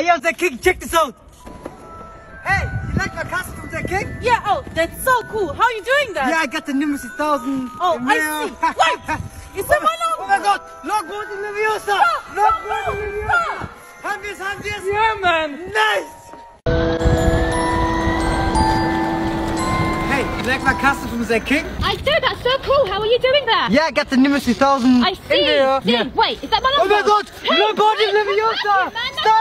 Hey, yo, the king, check this out. Hey, you like my costume, the king? Yeah, oh, that's so cool. How are you doing that? Yeah, I got the Nimbus 1000. Oh, I see. Wait, is that my log? Oh my god, log boat in Leviosa. Oh, log boat ah, in Leviosa. Ah. Have this, have this. Yeah, man. Nice. You like my costume from the king? I do, that's so cool. How are you doing that? Yeah, I got the Nimbus 2000. I see. In there. See. Yeah. Wait, is that my longboard? Oh my god! Hey, Longboard is Leviosa!